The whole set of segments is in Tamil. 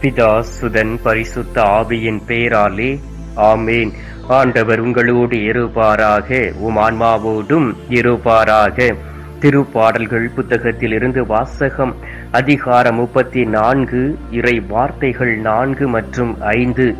பிதா சுதன் பரிசுத்த ஆவியின் பேராலே ஆமேன். ஆண்டவர் உங்களோடு இருப்பாராக உம் ஆன்மாவோடும் இருப்பாராக. திருப்பாடல்கள் புத்தகத்திலிருந்து வாசகம் அதிகாரம் முப்பத்தி நான்கு இறை வார்த்தைகள் நான்கு மற்றும் ஐந்து.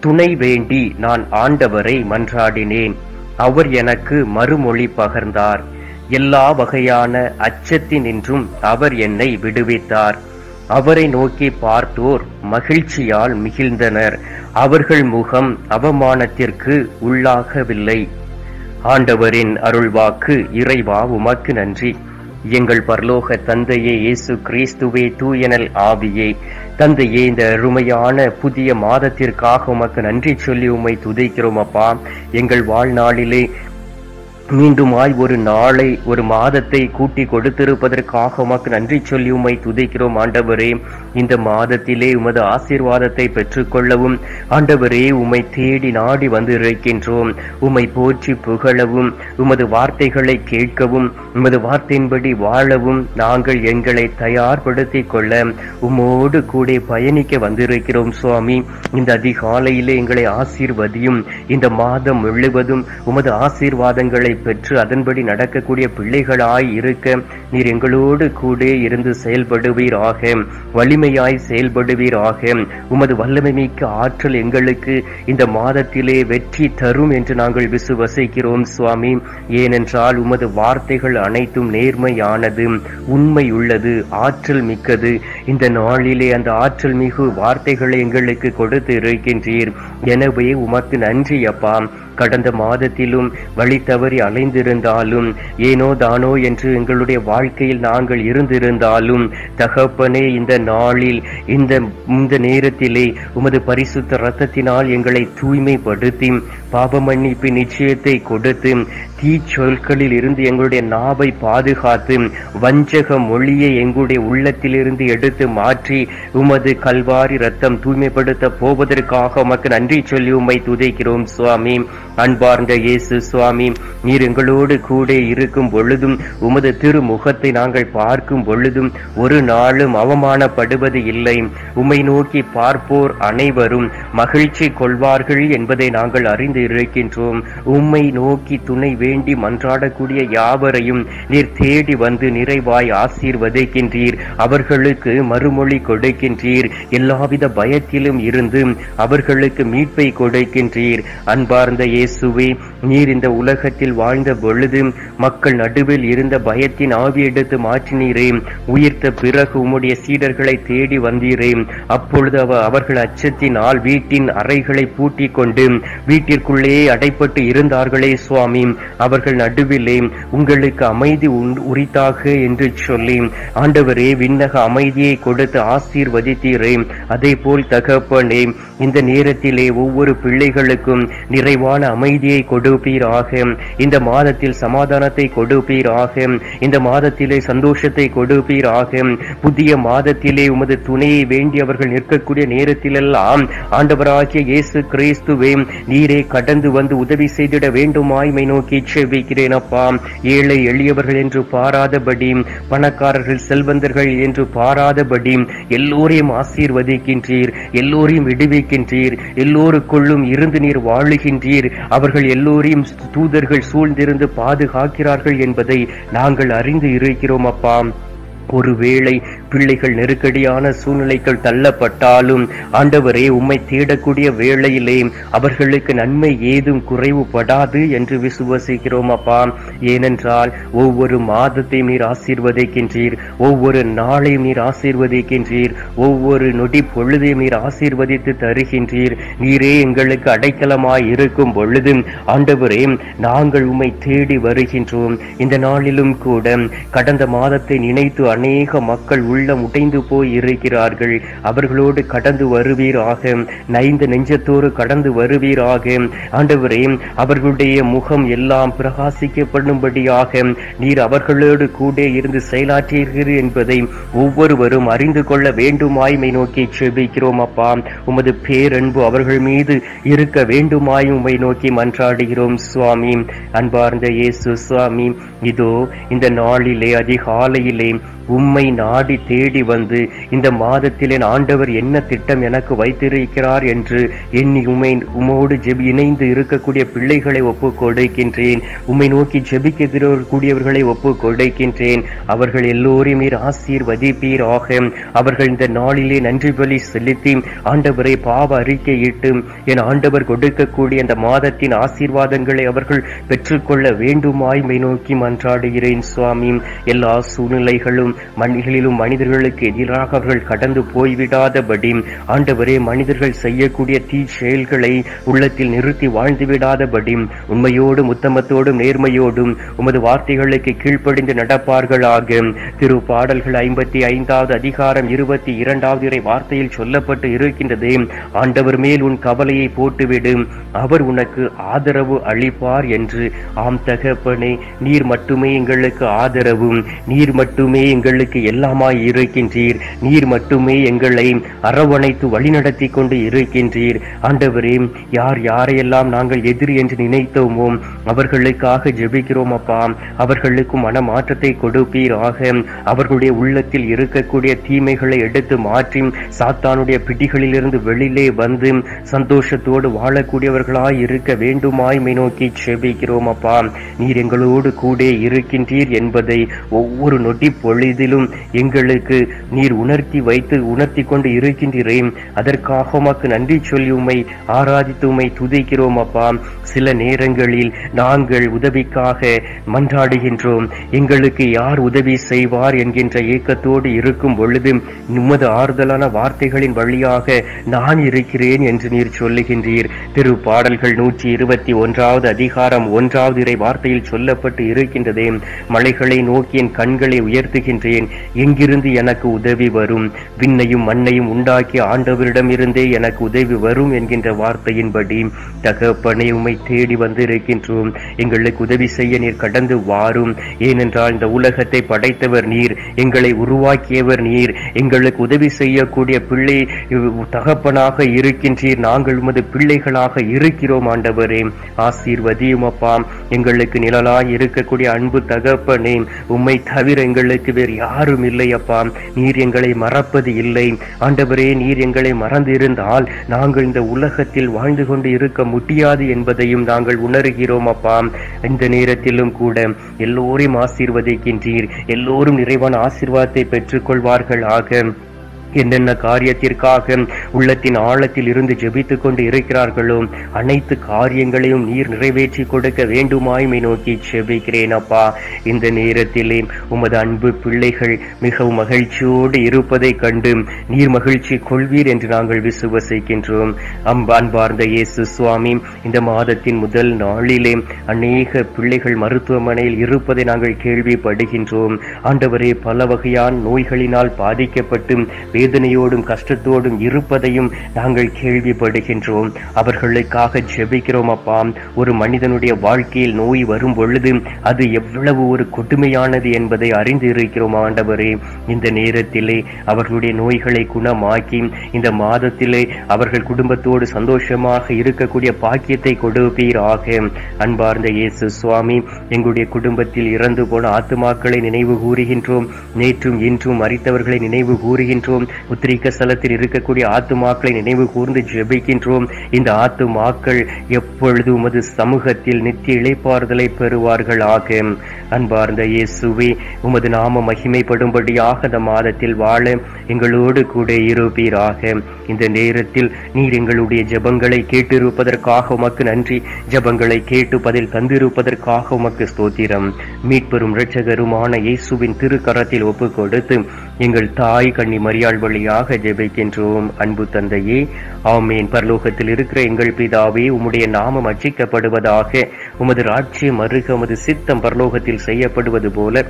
துணை வேண்டி நான் ஆண்டவரை மன்றாடினேன். அவர் எனக்கு மறுமொழி பகர்ந்தார். எல்லா வகையான அச்சத்தினின்றும் அவர் என்னை விடுவித்தார். அவரை நோக்கி பார்த்தோர் மகிழ்ச்சியால் மிகிழ்ந்தனர். அவர்கள் முகம் அவமானத்திற்கு உள்ளாகவில்லை. ஆண்டவரின் அருள்வாக்கு இறைவா உமக்கு நன்றி. எங்கள் பரலோக தந்தையே இயேசு கிறிஸ்துவே தூயனல் ஆவியே. தந்தையே இந்த அருமையான புதிய மாதத்திற்காக உமக்கு நன்றி சொல்லி உம்மை துதிக்கிறோம் அப்பா. எங்கள் வாழ்நாளிலே மீண்டுமாய் ஒரு நாளை ஒரு மாதத்தை கூட்டி கொடுத்திருப்பதற்காக உமக்கு நன்றி சொல்லி உம்மை துதிக்கிறோம் ஆண்டவரே. இந்த மாதத்திலே உமது ஆசீர்வாதத்தை பெற்றுக்கொள்ளவும் ஆண்டவரே உம்மை தேடி நாடி வந்து இருக்கின்றோம் உம்மை போற்றி புகழவும் உமது வார்த்தைகளை கேட்கவும் உமது வார்த்தையின்படி வாழவும் நாங்கள் எங்களை தயார்படுத்தி கொள்ள உம்மோடு கூட பயணிக்க வந்திருக்கிறோம் சுவாமி. இந்த அதிகாலையிலே எங்களை ஆசீர்வதியும் இந்த மாதம் முழுவதும் உமது ஆசீர்வாதங்களை பெற்று அதன்படி நடக்கக்கூடிய பிள்ளைகளாய் இருக்க நீர் எங்களோடு கூட இருந்து செயல்படுவீராக. வலிமையாய் செயல்படுவீராக. உமது வல்லமை மிக்க ஆற்றல் எங்களுக்கு இந்த மாதத்திலே வெற்றி தரும் என்று நாங்கள் விசுவசிக்கிறோம் சுவாமி. ஏனென்றால் உமது வார்த்தைகள் அனைத்தும் நேர்மையானது உண்மை உள்ளது ஆற்றல் மிக்கது. இந்த நாளிலே அந்த ஆற்றல் மிகு வார்த்தைகளை எங்களுக்கு கொடுத்து இருக்கின்றீர் எனவே உமக்கு நன்றி அப்பா. கடந்த மாதத்திலும் வழி தவறி அலைந்திருந்தாலும் ஏனோ தானோ என்று எங்களுடைய வாழ்க்கையில் நாங்கள் இருந்திருந்தாலும் தகப்பனே இந்த நாளில் இந்த இந்த நேரத்திலே உமது பரிசுத்த ரத்தத்தினால் எங்களை தூய்மைப்படுத்தி பாப மன்னிப்பு நிச்சயத்தை கொடுத்து தீச்சொற்களில் இருந்து எங்களுடைய நாவை பாதுகாத்து வஞ்சக மொழியை எங்களுடைய உள்ளத்திலிருந்து எடுத்து மாற்றி உமது கல்வாரி ரத்தம் தூய்மைப்படுத்த போவதற்காக உமக்கு நன்றி சொல்லி உம்மை துதைக்கிறோம் சுவாமி. அன்பார்ந்த இயேசு சுவாமி நீர் எங்களோடு கூட இருக்கும் பொழுதும் உமது திருமுகத்தை நாங்கள் பார்க்கும் பொழுதும் ஒரு நாளும் அவமானப்படுவது இல்லை. உம்மை நோக்கி பார்ப்போர் அனைவரும் மகிழ்ச்சி கொள்வார்கள் என்பதை நாங்கள் அறிந்து இருக்கின்றோம். உம்மை நோக்கி துணை வேண்டி மன்றாடக்கூடிய யாவரையும் நீர் தேடி வந்து நிறைவாய் ஆசீர்வதிக்கின்றீர். அவர்களுக்கு மறுமொழி கொடுக்கின்றீர். எல்லாவித பயத்திலும் இருந்து அவர்களுக்கு மீட்பை கொடுக்கின்றீர். அன்பார்ந்த இயேசுவே நீர் இந்த உலகத்தில் வாழ்ந்த பொழுது மக்கள் நடுவில் இருந்த பயத்தின் ஆவி எடுத்து மாற்றினீரே. உயிர்த்த பிறகு உம்முடைய சீடர்களை தேடி வந்தீரே. அப்பொழுது அவ அவர்கள் அச்சத்தினால் வீட்டின் அறைகளை பூட்டி கொண்டு வீட்டிற்குள்ளேயே அடைப்பட்டு இருந்தார்களே சுவாமி. அவர்கள் நடுவிலே உங்களுக்கு அமைதி உரித்தாக என்று சொல்லி ஆண்டவரே விண்ணக அமைதியை கொடுத்து ஆசீர்வதித்தீரே. அதே போல் தகப்பனே இந்த நேரத்திலே ஒவ்வொரு பிள்ளைகளுக்கும் நிறைவான அமைதியை கொடுப்பீராக. இந்த மாதத்தில் சமாதானத்தை கொடுப்பீராக. இந்த மாதத்திலே சந்தோஷத்தை கொடுப்பீராக. புதிய மாதத்திலே உமது துணையை வேண்டி அவர்கள் நிற்கக்கூடிய நேரத்திலெல்லாம் ஆண்டவராகிய இயேசு கிறிஸ்துவே நீரே கடந்து வந்து உதவி செய்திட வேண்டுமாய்மை நோக்கி செவிக்கிறேன் அப்பா. ஏழை எளியவர்கள் என்று பாராதபடி பணக்காரர்கள் செல்வந்தர்கள் என்று பாராதபடி எல்லோரையும் ஆசீர்வதிக்கின்றீர் எல்லோரையும் விடுவிக்கின்றீர் எல்லோருக்குள்ளும் இருந்து நீர் வாழுகின்றீர். அவர்கள் எல்லோரையும் தூதர்கள் சூழ்ந்திருந்து பாதுகாக்கிறார்கள் என்பதை நாங்கள் அறிந்து இருக்கிறோம் அப்பா. ஒருவேளை பிள்ளைகள் நெருக்கடியான சூழ்நிலைகள் தள்ளப்பட்டாலும் ஆண்டவரே உம்மை தேடக்கூடிய வேளையிலே அவர்களுக்கு நன்மை ஏதும் குறைவுபடாது என்று விசுவசிக்கிறோம் அப்பா. ஏனென்றால் ஒவ்வொரு மாதத்தையும் நீர் ஆசீர்வதிக்கின்றீர். ஒவ்வொரு நாளையும் நீர் ஆசீர்வதிக்கின்றீர். ஒவ்வொரு நொடி பொழுதையும் நீர் ஆசீர்வதித்து தருகின்றீர். நீரே எங்களுக்கு அடைக்கலமாய் இருக்கும் பொழுது ஆண்டவரே நாங்கள் உம்மை தேடி வருகின்றோம். இந்த நாளிலும் கூட கடந்த மாதத்தை நினைத்து அநேக மக்கள் உள்ளம் உடைந்து போய் இருக்கிறார்கள். அவர்களோடு கடந்து வருவீராக. நைந்த நெஞ்சத்தோடு கடந்து வருவீராக. ஆண்டவரே அவர்களுடைய முகம் எல்லாம் பிரகாசிக்கப்படும்படியாக. நீர் அவர்களோடு கூட இருந்து செயலாற்றீர்கள் என்பதை ஒவ்வொருவரும் அறிந்து கொள்ள வேண்டுமாய்மை நோக்கி செபிக்கிறோம் அப்பா. உமது பேரன்பு அவர்கள் மீது இருக்க வேண்டுமாய் உமை நோக்கி மன்றாடுகிறோம் சுவாமி. அன்பார்ந்த இயேசு சுவாமி இதோ இந்த நாளிலே அதிகாலையிலே உம்மை நாடி தேடி வந்து இந்த மாதத்தில் என் ஆண்டவர் என்ன திட்டம் எனக்கு வைத்திருக்கிறார் என்று எண்ணி உமை உமோடு ஜெபி இணைந்து இருக்கக்கூடிய பிள்ளைகளை ஒப்பு கொடுக்கின்றேன். உம்மை நோக்கி ஜெபிக்க கூடியவர்களை ஒப்பு கொடுக்கின்றேன். அவர்கள் எல்லோரையும் நீர் ஆசீர்வதிப்பீராக. அவர்கள் இந்த நாளிலே நன்றி பலி செலுத்தி ஆண்டவரை பாவ அறிக்கையிட்டு என் ஆண்டவர் கொடுக்கக்கூடிய அந்த மாதத்தின் ஆசீர்வாதங்களை அவர்கள் பெற்றுக்கொள்ள வேண்டுமாய் மை நோக்கி மன்றாடுகிறேன் சுவாமி. எல்லா சூழ்நிலைகளும் மண்ணிகளிலும் மனிதர்களுக்கு எதிராக அவர்கள் கடந்து போய்விடாதபடி ஆண்டவரே மனிதர்கள் செய்யக்கூடிய தீ செயல்களை உள்ளத்தில் நிறுத்தி வாழ்ந்து விடாதபடி உண்மையோடும் உத்தமத்தோடும் நேர்மையோடும் உமது வார்த்தைகளுக்கு கீழ்ப்படிந்து நடப்பார்களாக. திரு பாடல்கள் ஐம்பத்தி ஐந்தாவது அதிகாரம் இருபத்தி இரண்டாவது இறை வார்த்தையில் சொல்லப்பட்டு இருக்கின்றது. ஆண்டவர் மேல் உன் கவலையை போட்டுவிடு. அவர் உனக்கு ஆதரவு அளிப்பார் என்று. ஆம் தகப்பனே நீர் மட்டுமே எங்களுக்கு ஆதரவும். நீர் மட்டுமே எங்களுக்கு எல்லாமாய் இருக்கின்றீர். நீர் மட்டுமே எங்களை அரவணைத்து வழிநடத்தி கொண்டு இருக்கின்றீர். ஆண்டவரே யார் யாரையெல்லாம் நாங்கள் எதிரி என்று நினைத்தோமோ அவர்களுக்காக ஜெபிக்கிறோம் அப்பா. அவர்களுக்கு மன மாற்றத்தை கொடுப்பீராக. அவர்களுடைய உள்ளத்தில் இருக்கக்கூடிய தீமைகளை எடுத்து மாற்றி சாத்தானுடைய பிடிகளிலிருந்து வெளியிலே வந்து சந்தோஷத்தோடு வாழக்கூடியவர்களாய் இருக்க வேண்டுமாய் நோக்கி செபிக்கிறோம் அப்பா. நீர் எங்களோடு கூட இருக்கின்றீர் என்பதை ஒவ்வொரு நொடி இதிலும் எங்களுக்கு நீர் உணர்த்தி வைத்து உணர்த்தி கொண்டு இருக்கின்றீரேன் அதற்காக உமக்கு நன்றி சொல்லி உம்மை ஆராதித்து உம்மை துதிக்கிறோம் அப்பா. சில நேரங்களில் நாங்கள் உதவிக்காக மன்றாடுகின்றோம். எங்களுக்கு யார் உதவி செய்வார் என்கின்ற ஏக்கத்தோடு இருக்கும் பொழுது உமது ஆறுதலான வார்த்தைகளின் வழியாக நான் இருக்கிறேன் என்று நீர் சொல்லுகின்றீர். திரு பாடல்கள் நூற்றி இருபத்தி ஒன்றாவது அதிகாரம் ஒன்றாவது இறை வார்த்தையில் சொல்லப்பட்டு இருக்கின்றதே. மலைகளை நோக்கி என் கண்களை உயர்த்துகின்றேன் எங்கிருந்து எனக்கு உதவி வரும்? விண்ணையும் மண்ணையும் உண்டாக்கிய ஆண்டவரிடமிருந்தே எனக்கு உதவி வரும் என்கின்ற வார்த்தையின்படி தகப்பனை உமை தேடி வந்திருக்கின்றோம். எங்களுக்கு உதவி செய்ய நீர் கடந்து வாரும். ஏனென்றால் இந்த உலகத்தை படைத்தவர் நீர் எங்களை உருவாக்கியவர் நீர். எங்களுக்கு உதவி செய்யக்கூடிய பிள்ளை தகப்பனாக இருக்கின்றீர். நாங்கள் உமது பிள்ளைகளாக இருக்கிறோம் ஆண்டவரே. ஆசீர்வதியும் அப்பா எங்களுக்கு நிழலாய் இருக்கக்கூடிய அன்பு தகப்பனே உம்மை தவிர எங்களுக்கு வேறு யாரும் இல்லை அப்பா நீர் எங்களை மறப்பது இல்லை. ஆண்டவரே நீர் எங்களை மறந்திருந்தால் நாங்கள் இந்த உலகத்தில் வாழ்ந்து கொண்டு இருக்க முடியாது என்பதையும் நாங்கள் உணர்கிறோம் அப்பா. இந்த நேரத்திலும் கூட எல்லோரையும் ஆசீர்வதிக்கின்றீர். எல்லோரும் நிறைவான ஆசீர்வாதத்தை ஆக என்னென்ன காரியத்திற்காக உள்ளத்தின் ஆழத்தில் இருந்து ஜெபித்துக் கொண்டு இருக்கிறார்களோ அனைத்து காரியங்களையும் நீர் நிறைவேற்றி கொடுக்க வேண்டுமாய்மை நோக்கி ஜெபிக்கிறேன் அப்பா. இந்த நேரத்திலே உமது அன்பு பிள்ளைகள் மிகவும் மகிழ்ச்சியோடு இருப்பதை கண்டு நீர் மகிழ்ச்சி கொள்வீர் என்று நாங்கள் விசுவசிக்கின்றோம். அம்ப அன்பார்ந்த இயேசு சுவாமி இந்த மாதத்தின் முதல் நாளிலே அநேக பிள்ளைகள் மருத்துவமனையில் இருப்பதை நாங்கள் கேள்விப்படுகின்றோம். ஆண்டவரே பல வகையான நோய்களினால் பாதிக்கப்பட்டு வேதனையோடும் கஷ்டத்தோடும் இருப்பதையும் நாங்கள் கேள்விப்படுகின்றோம். அவர்களுக்காக ஜெபிக்கிறோம் அப்பா. ஒரு மனிதனுடைய வாழ்க்கையில் நோய் வரும் பொழுது அது எவ்வளவு ஒரு கொடுமையானது என்பதை அறிந்து இருக்கிறோம் ஆண்டவரே. இந்த நேரத்திலே அவர்களுடைய நோய்களை குணமாக்கி இந்த மாதத்திலே அவர்கள் குடும்பத்தோடு சந்தோஷமாக இருக்கக்கூடிய பாக்கியத்தை கொடுப்பீராக. அன்பார்ந்த இயேசு சுவாமி எங்களுடைய குடும்பத்தில் இறந்து போன ஆத்துமாக்களை நினைவு கூறுகின்றோம். நேற்றும் இன்றும் மறித்தவர்களை நினைவு கூறுகின்றோம். உத்திரிக்க ஸ்தலத்தில் இருக்கக்கூடிய ஆத்துமாக்களை நினைவு கூர்ந்து ஜெபிக்கின்றோம். இந்த ஆத்துமாக்கள் எப்பொழுது உமது சமூகத்தில் நித்திய இழைப்பாறுதலை பெறுவார்கள் பெறுவார்களாக? அன்பார்ந்த இயேசுவே உமது நாம மகிமைப்படும்படியாக இந்த மாதத்தில் வாழ எங்களோடு கூட இருப்பீராக. இந்த நேரத்தில் நீர் எங்களுடைய ஜெபங்களை கேட்டிருப்பதற்காக உமக்கு நன்றி. ஜெபங்களை கேட்டு பதில் தந்திருப்பதற்காக உமக்கு ஸ்தோத்திரம். மீட்பெரும் இரட்சகருமான இயேசுவின் திருக்கரத்தில் ஒப்பு கொடுத்து எங்கள் தாய் கண்ணி மரியாள் வழியாக ஜெபிக்கின்றோம். அன்பு தந்தையே ஆமேன். பரலோகத்தில் இருக்கிற எங்கள் பிதாவே உம்முடைய நாமம் அச்சிக்கப்படுவதாக உமது ராட்சியம் அருக உமது சித்தம் பரலோகத்தில் செய்யப்படுவது போல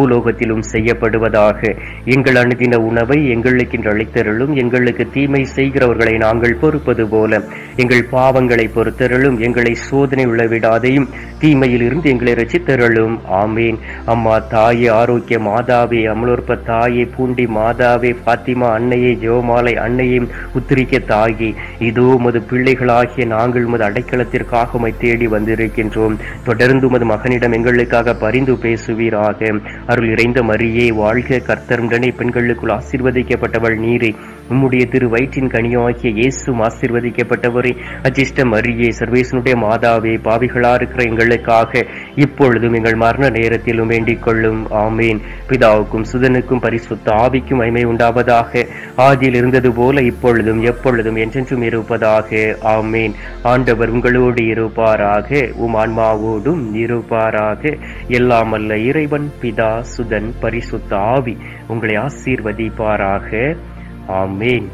பூலோகத்திலும் செய்யப்படுவதாக. எங்கள் அணுதின உணவை எங்களுக்கு இன்று அளித்தருளும் எங்களுக்கு தீமை செய்கிறவர்களை நாங்கள் பொறுப்பது போல. எங்கள் பாவங்களை பொறுத்தருளும் எங்களை சோதனை விழவிடாதையும் தீமையில் இருந்து எங்களை ரசித்தருளும். ஆமேன். அம்மா தாயே ஆரோக்கிய மாதாவே அமலோற்ப தாயே பூண்டி மாதாவே பாத்திமா அன்னையே ஜெவமாலை அன்னையே உத்திரிக்க தாயே. இதோ உமது பிள்ளைகளாகிய நாங்கள் உமது அடைக்கலத்திற்காக உமை தேடி வந்திருக்கின்றோம். தொடர்ந்து உமது மகனிடம் எங்களுக்காக பரிந்து பேசுவீராக. அருள் இறைந்த மரியே வாழ்க கர்த்தருடனே பெண்களுக்குள் ஆசீர்வதிக்கப்பட்டவள் நீரை. உம்முடைய திரு வயிற்றின் கனியாகிய இயேசும் ஆசீர்வதிக்கப்பட்டவரை. அஜிஷ்ட மரியே சர்வேசனுடைய மாதாவே பாவிகளா இருக்கிற எங்கள் எங்களுக்காக இப்பொழுதும் எங்கள் மரண நேரத்திலும் வேண்டிக் கொள்ளும். ஆமீன். பிதாவுக்கும் சுதனுக்கும் பரிசுத்த ஆவிக்கும் மைமை உண்டாவதாக. ஆதியில் இருந்தது போல இப்பொழுதும் எப்பொழுதும் என்றென்றும் இருப்பதாக. ஆமீன். ஆண்டவர் உங்களோடு இருப்பாராக உம் ஆன்மாவோடும் இருப்பாராக. எல்லாம் அல்ல இறைவன் பிதா சுதன் பரிசுத்த ஆவி உங்களை ஆசீர்வதிப்பாராக. ஆமேன்.